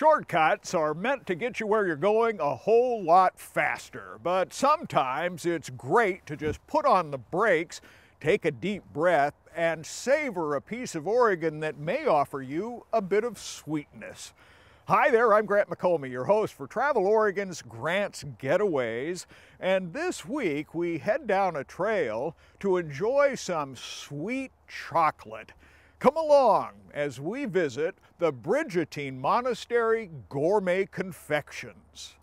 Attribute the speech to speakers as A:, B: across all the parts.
A: Shortcuts are meant to get you where you're going a whole lot faster, but sometimes it's great to just put on the brakes, take a deep breath, and savor a piece of Oregon that may offer you a bit of sweetness. Hi there, I'm Grant McOmie, your host for Travel Oregon's Grant's Getaways, and this week we head down a trail to enjoy some sweet chocolate. Come along as we visit the Brigittine Monastery Gourmet Confections.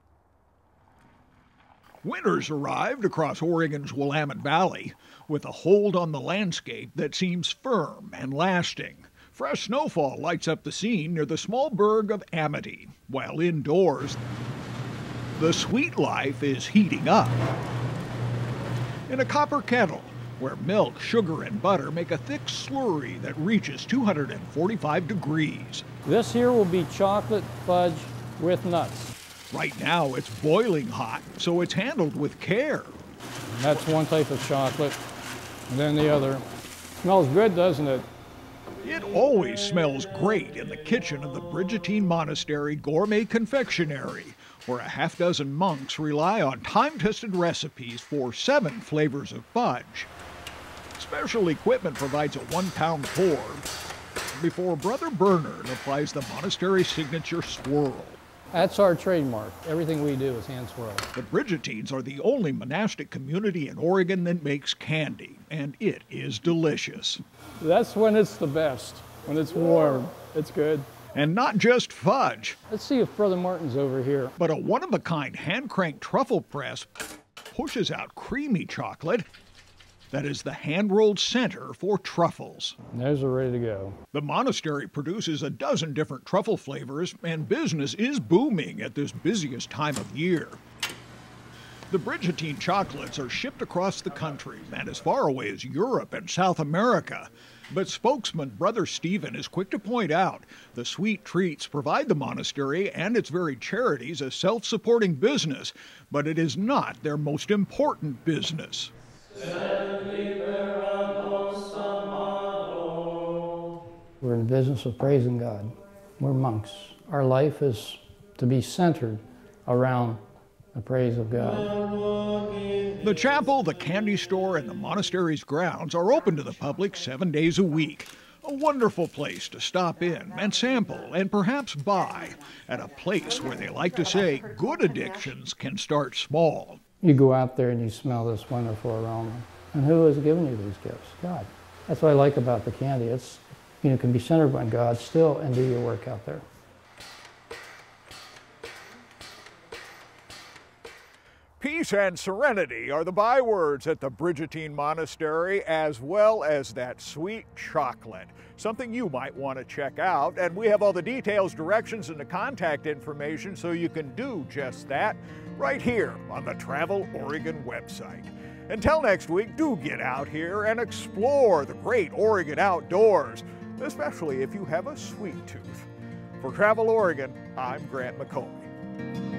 A: Winter's arrived across Oregon's Willamette Valley with a hold on the landscape that seems firm and lasting. Fresh snowfall lights up the scene near the small burg of Amity, while indoors, the sweet life is heating up. In a copper kettle, where milk, sugar, and butter make a thick slurry that reaches 245 degrees.
B: This here will be chocolate fudge with nuts.
A: Right now it's boiling hot, so it's handled with care.
B: That's one type of chocolate, and then the other. Smells good, doesn't it?
A: It always smells great in the kitchen of the Brigittine Monastery Gourmet Confectionery, where a half dozen monks rely on time tested recipes for seven flavors of fudge. Special equipment provides a one pound pour before Brother Bernard applies the monastery signature swirl.
B: That's our trademark. Everything we do is hand swirl.
A: The Brigittines are the only monastic community in Oregon that makes candy, and it is delicious.
B: That's when it's the best. When it's warm, it's good.
A: And not just fudge.
B: Let's see if Brother Martin's over here.
A: But a one of a kind hand cranked truffle press pushes out creamy chocolate that is the hand rolled center for truffles.
B: Those are ready to go.
A: The monastery produces a dozen different truffle flavors, and business is booming at this busiest time of year. The Brigittine chocolates are shipped across the country and as far away as Europe and South America. But spokesman Brother Stephen is quick to point out the sweet treats provide the monastery and its very charities a self supporting business, but it is not their most important business.
B: We're in the business of praising God. We're monks. Our life is to be centered around the praise of God.
A: The chapel, the candy store, and the monastery's grounds are open to the public seven days a week. A wonderful place to stop in and sample and perhaps buy at a place where they like to say good addictions can start small.
B: You go out there and you smell this wonderful aroma. And who has given you these gifts? God. That's what I like about the candy. It's you know can be centered on God still and do your work out there.
A: Peace and serenity are the bywords at the Brigittine Monastery, as well as that sweet chocolate. Something you might want to check out. And we have all the details, directions, and the contact information so you can do just that right here on the Travel Oregon website. Until next week, do get out here and explore the great Oregon outdoors, especially if you have a sweet tooth. For Travel Oregon, I'm Grant McOmie.